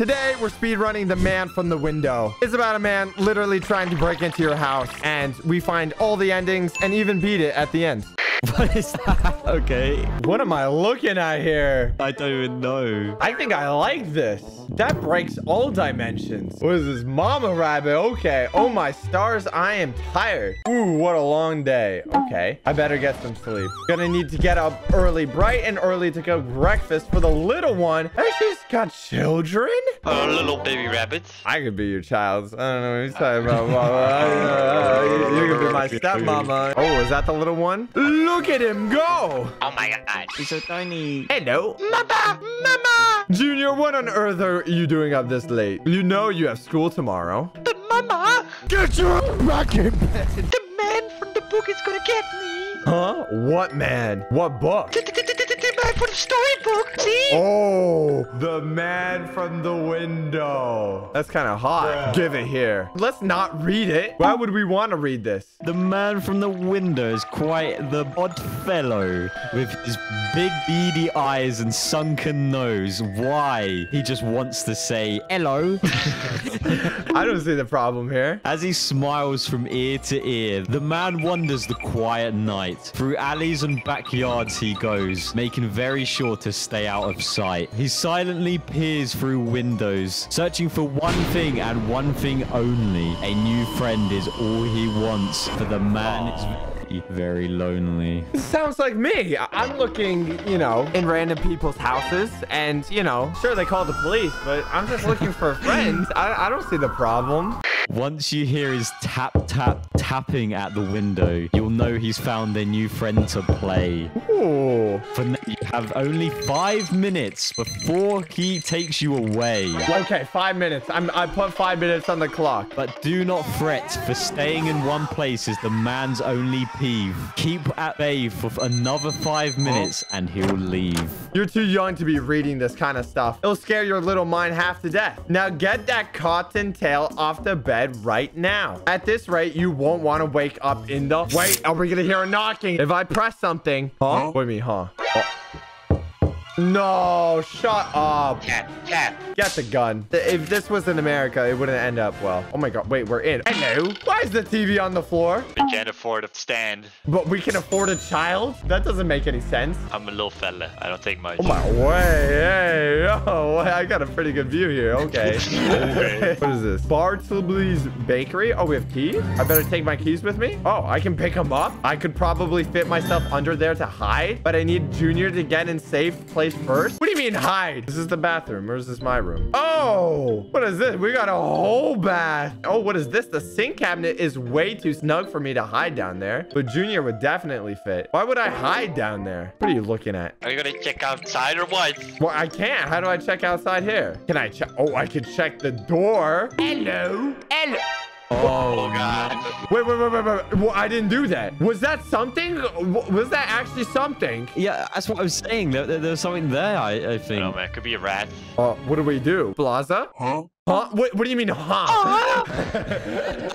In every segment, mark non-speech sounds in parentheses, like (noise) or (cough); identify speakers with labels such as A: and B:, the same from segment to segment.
A: Today, we're speedrunning The Man from the Window. It's about a man literally trying to break into your house, and we find all the endings and even beat it at the end. (laughs)
B: What is that? Okay.
A: What am I looking at here?
B: I don't even know.
A: I think I like this. That breaks all dimensions. What is this? Mama rabbit. Okay. Oh my stars. I am tired. Ooh, what a long day. Okay. I better get some sleep. Gonna need to get up early, bright and early to cook breakfast for the little one. And she's got children?
C: Oh, little baby rabbits.
A: I could be your child. I don't know what you're talking about, mama. you could be my stepmama. Oh, is that the little one? Look at him go.
C: Oh my god.
B: He's so tiny.
A: Hello.
C: Mama! Mama!
A: Junior, what on earth are you doing up this late? You know you have school tomorrow.
C: The mama!
A: Get your back in bed.
C: The man from the book is gonna get me!
A: Huh? What man? What book?
C: The, the, the, the, the man from the storybook, see?
A: Oh, the man from the window. That's kind of hot. Give it here. Let's not read it. Why would we want to read this?
B: The man from the window is quite the odd fellow with his big beady eyes and sunken nose. Why? He just wants to say hello. (laughs)
A: I don't see the problem here.
B: As he smiles from ear to ear, the man wanders the quiet night. Through alleys and backyards he goes, making very sure to stay out of sight. He silently peers through windows, searching for one thing and one thing only. A new friend is all he wants, for the man is very, very lonely.
A: This sounds like me. I- I'm looking, you know, in random people's houses, and you know, sure they call the police, but I'm just looking for friends. I, I don't see the problem.
B: Once you hear his tap tap tapping at the window, you'll know he's found a new friend to play.
A: Ooh.
B: For now, you have only five minutes before he takes you away.
A: Okay, five minutes. I'm, I put five minutes on the clock.
B: But do not fret, for staying in one place is the man's only peeve. Keep at bay for another five minutes and he'll leave.
A: You're too young to be reading this kind of stuff. It'll scare your little mind half to death. Now get that cotton tail off the bed right now. At this rate, you won't want to wake up in the... Wait, are we going to hear a knocking? If I press something... Huh? What do you mean, huh? Oh. No, shut up.
C: Cat, cat.
A: Get the gun. If this was in America, it wouldn't end up well. Oh my god, wait, we're in. Hello? Why is the TV on the floor?
C: We can't afford a stand.
A: But we can afford a child? That doesn't make any sense.
C: I'm a little fella. I don't take much.
A: Oh my way. Hey, oh, I got a pretty good view here. Okay. (laughs) what is this? Bartleby's Bakery? Oh, we have keys? I better take my keys with me? Oh, I can pick them up? I could probably fit myself under there to hide, but I need Junior to get in safe place first. What do you mean hide? This is the bathroom or is this my room? Oh, what is this? We got a whole bath. Oh, what is this? The sink cabinet is way too snug for me to hide down there, but Junior would definitely fit. Why would I hide down there? What are you looking at?
C: Are you gonna check outside or what?
A: Well, I can't. How do I check outside here? Can I check? Oh, I can check the door. Hello. Hello.
C: Oh god.
A: Wait, wait, wait, wait, wait. Well, I didn't do that. Was that something? Was that actually something?
B: Yeah, that's what I was saying. There, there- there's something there, I, I
C: I
B: think.
C: don't man. It could be a rat.
A: Uh, what do we do? Plaza? Huh? Huh? What, what do you mean, huh?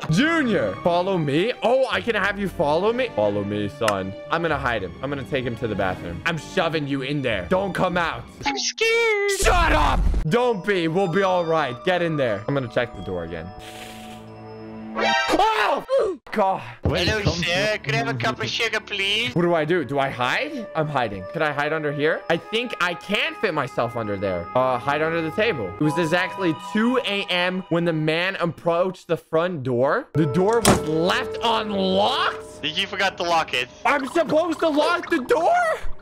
A: (laughs) Junior, follow me? Oh, I can have you follow me? Follow me, son. I'm gonna hide him. I'm gonna take him to the bathroom. I'm shoving you in there. Don't come out.
C: I'm scared.
A: Shut up! Don't be. We'll be all right. Get in there. I'm gonna check the door again. Oh! God.
B: Wait,
C: Hello, sir. Could I have a cup of sugar, please?
A: What do I do? Do I hide? I'm hiding. Could I hide under here? I think I can fit myself under there. Uh, hide under the table. It was exactly 2 a.m. when the man approached the front door. The door was left unlocked?
C: Did you forgot to lock it?
A: I'm supposed to lock the door?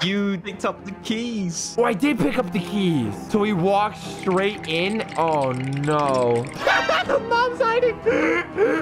B: You picked up the keys.
A: Oh, I did pick up the keys. So he walked straight in. Oh, no. (laughs) Mom's hiding.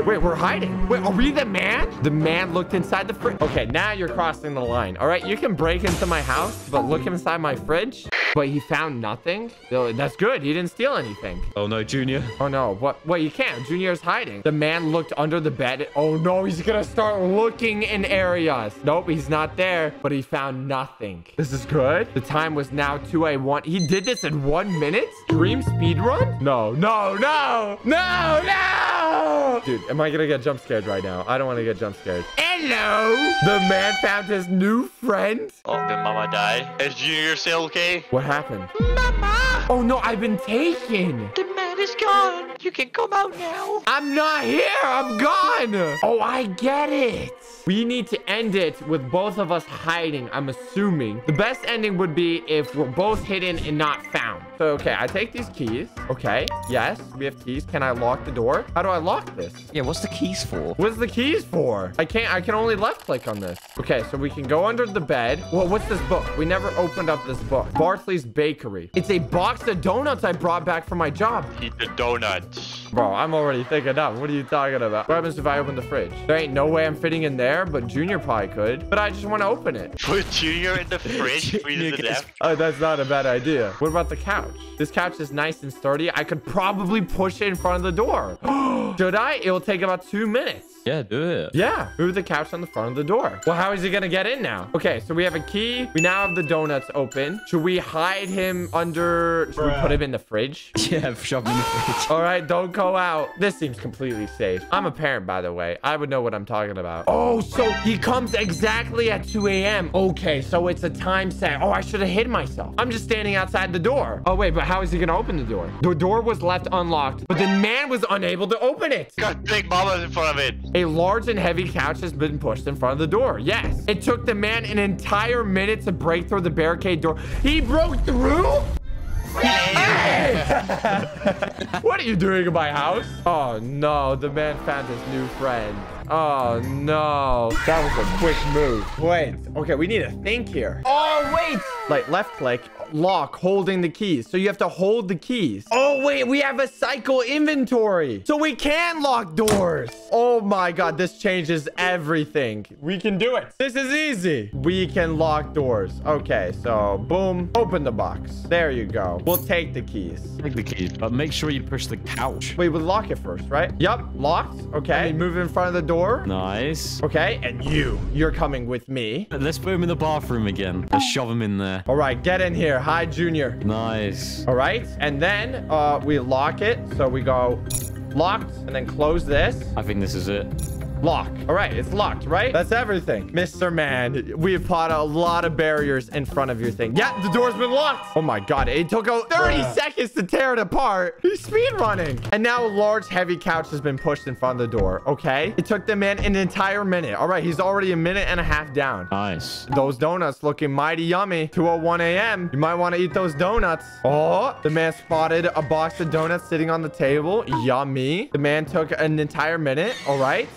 A: Wait, we're hiding. Wait, are we the man? The man looked inside the fridge. Okay, now you're crossing the line. All right, you can break into my house, but look inside my fridge. But he found nothing. That's good. He didn't steal anything.
B: Oh no, Junior.
A: Oh, no. What? Wait, you can't. Junior's hiding. The man looked under the bed. Oh, no. He's going to start looking in areas. Nope, he's not there. But he found nothing. This is good. The time was now 2A1. He did this in one minute? Dream speed run? No, no, no, no, no. Dude, am I going to get jump scared right now? I don't want to get jump scared. Hello. The man found his new friend.
C: Oh, did mama die? Is Junior still okay?
A: What happened?
C: Mama!
A: Oh, no, I've been taken.
C: The He's gone. You can come out now.
A: I'm not here. I'm gone. Oh, I get it. We need to end it with both of us hiding, I'm assuming. The best ending would be if we're both hidden and not found. So, okay, I take these keys. Okay, yes, we have keys. Can I lock the door? How do I lock this?
B: Yeah, what's the keys for?
A: What's the keys for? I can't, I can only left click on this. Okay, so we can go under the bed. Well, what's this book? We never opened up this book. Bartley's Bakery. It's a box of donuts I brought back from my job.
C: Eat the donuts.
A: Bro, I'm already thinking up. What are you talking about? What happens if I open the fridge? There ain't no way I'm fitting in there, but Junior probably could. But I just want to open it.
C: Put Junior in the fridge. (laughs) To death.
A: Oh, that's not a bad idea. What about the couch? This couch is nice and sturdy. I could probably push it in front of the door. (gasps) (gasps) (gasps) Should I? It'll take about two minutes.
B: Yeah, do it.
A: Yeah, move the couch on the front of the door. Well, how is he gonna get in now? Okay, so we have a key. We now have the donuts open. Should we hide him under... Should we put him in the fridge? (laughs)
B: Yeah, shove him in the fridge.
A: All right, don't go out. This seems completely safe. I'm a parent, by the way. I would know what I'm talking about. Oh, so he comes exactly at 2 a.m. Okay, so it's a time set. Oh, I should have hid myself. I'm just standing outside the door. Oh, wait, but how is he going to open the door? The door was left unlocked, but the man was unable to open it.
C: Got big mama in front of it.
A: A large and heavy couch has been pushed in front of the door. Yes. It took the man an entire minute to break through the barricade door. He broke through? Hey! (laughs) what are you doing in my house? Oh, no. The man found his new friend. Oh, no. That was a quick move. Wait. Okay, we need to think here. Oh, wait. Like, left click, lock, holding the keys. So you have to hold the keys. Oh, wait. We have a cycle inventory. So we can lock doors. Oh, my God. This changes everything. We can do it. This is easy. We can lock doors. Okay, so boom. Open the box. There you go. We'll take the keys.
B: Take the keys, but make sure you push the couch.
A: Wait, we'll lock it first, right? Yep, locked. Okay, move in front of the door.
B: Nice.
A: Okay, and you, you're coming with me.
B: Let's put him in the bathroom again. Let's shove him in there.
A: All right, get in here. Hi, Junior.
B: Nice.
A: All right, and then uh, we lock it. So we go locked and then close this.
B: I think this is it.
A: Lock. All right, it's locked, right? That's everything. Mr. Man, we've put a lot of barriers in front of your thing. Yeah, the door's been locked. Oh my God, it took out 30 seconds to tear it apart. He's speed running. And now a large, heavy couch has been pushed in front of the door, okay? It took the man an entire minute. All right, he's already a minute and a half down.
B: Nice.
A: Those donuts looking mighty yummy. 2.01 a.m. You might want to eat those donuts. Oh, the man spotted a box of donuts sitting on the table. Yummy. The man took an entire minute. All right.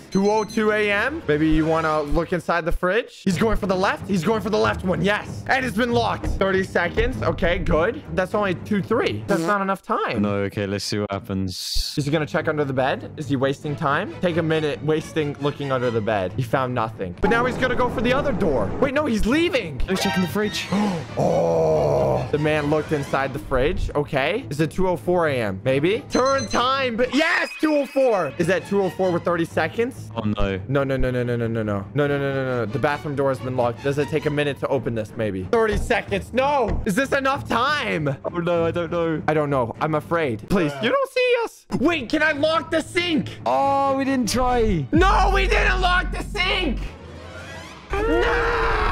A: 2.02 a.m. Maybe you want to look inside the fridge. He's going for the left. He's going for the left one. Yes. And it's been locked. 30 seconds. Okay, good. That's only two, three. That's not enough time.
B: No, okay, let's see what happens.
A: Is he gonna check under the bed? Is he wasting time? Take a minute wasting looking under the bed. He found nothing. But now he's gonna go for the other door. Wait, no, he's leaving.
B: He's checking the fridge. (gasps)
A: Oh, the man looked inside the fridge. Okay. Is it 2.04 a.m.? Maybe. Turn time. But yes, 2.04. Is that 2.04 with 30 seconds?
B: Oh, no.
A: No, no, no, no, no, no, no, no. No, no, no, no, no. The bathroom door has been locked. Does it take a minute to open this, maybe? 30 seconds. No. Is this enough time?
B: Oh, no, I don't know.
A: I don't know. I'm afraid. Please, you don't see us. Wait, can I lock the sink?
B: Oh, we didn't try.
A: No, we didn't lock the sink. No.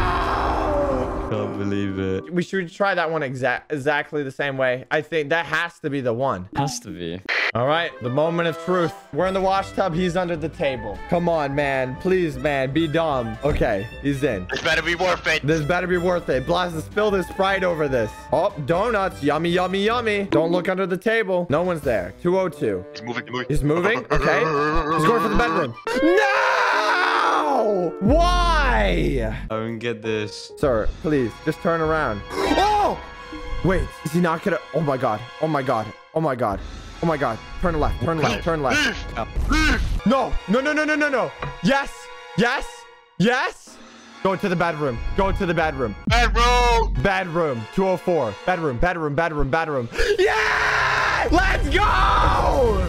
B: Can't believe it.
A: We should try that one exact exactly the same way. I think that has to be the one.
B: Has to be.
A: All right, the moment of truth. We're in the wash tub. He's under the table. Come on, man. Please, man, be dumb. Okay, he's in.
C: This better be worth it.
A: This better be worth it. Blast, spill this Sprite over this. Oh, donuts. Yummy, yummy, yummy. Don't look under the table. No one's there. 202.
C: He's moving. moving.
A: He's moving. Okay. He's going for the bedroom. (laughs) No! Why?
B: I don't get this.
A: Sir, please, just turn around. Oh! Wait, is he not gonna... Oh my god. Oh my god. Oh my god. Oh my god. Turn left. Turn left. Turn left. No. No, no, no, no, no, no. Yes. Yes. Yes. Go to the bedroom. Go to the bedroom.
C: Bedroom.
A: Bedroom. 204. Bedroom. Bedroom. Bedroom. Bedroom. Yeah! Let's go!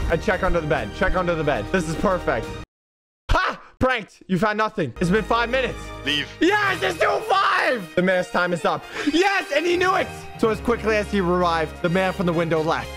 A: I check under the bed. Check under the bed. This is perfect. Ha! Pranked. You found nothing. It's been five minutes.
C: Leave.
A: Yes, it's still five. The man's time is up. Yes, and he knew it! So as quickly as he arrived, the man from the window left.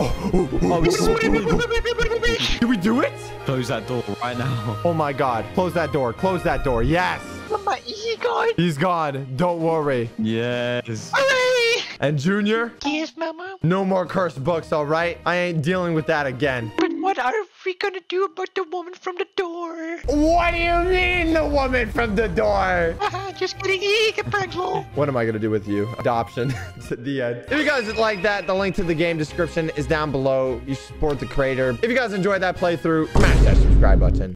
A: Oh, oh, oh,
B: this is unbelievable.
A: Did we do it?
B: Close that door right now.
A: Oh my god. Close that door. Close that door. Yes.
C: Mama, is he gone?
A: He's gone. Don't worry.
B: Yes.
C: Hooray!
A: And Junior,
C: Yes, Mama.
A: no more cursed books, all right? I ain't dealing with that again.
C: But what are we gonna do about the woman from the door?
A: What do you mean, the woman from the door?
C: Uh-huh, just kidding. Eek, Praxel.
A: What am I going to do with you? Adoption. (laughs) to the end. If you guys like that, the link to the game description is down below. You support the creator. If you guys enjoyed that playthrough, smash that subscribe button.